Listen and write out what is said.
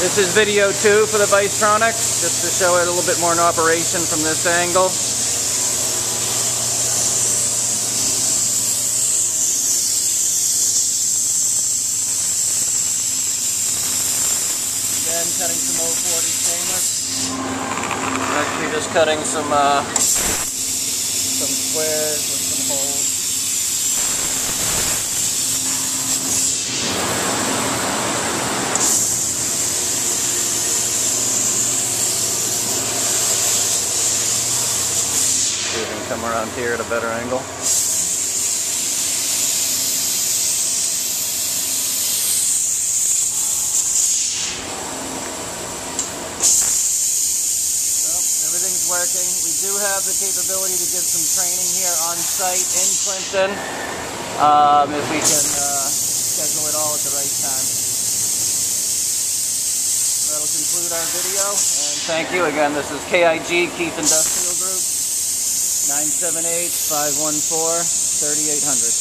This is video two for the Bystronic, just to show it a little bit more in operation from this angle. Again, cutting some 040 stainless. Actually just cutting some uh, some squares with some holes. Can come around here at a better angle. Working. We do have the capability to give some training here on site in Clinton um, if we can uh, schedule it all at the right time. That'll conclude our video, and thank you again. This is KIG Keith Industrial 978 514 3800.